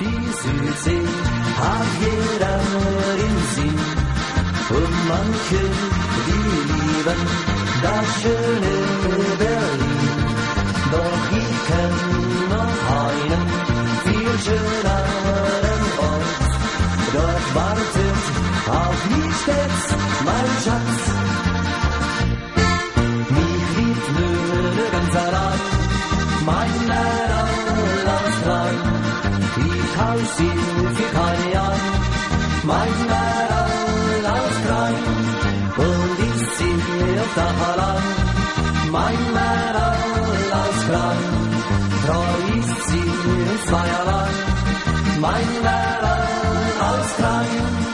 die Südsee hat jeder im Sinn. Und manche, die lieben das schöne Berlin. Doch ich kenn noch einen viel schöneren Ort. Dort wartet auf mich stets mein Schatz. Mich liebt nur ganz allein, mein Klein. Ich hau Silvi keine an, mein Meral aus Krein, und ich ziehe auf Dachalan, mein Meral aus Krein, treu ist sie in Zweierland, mein Meral aus Krein.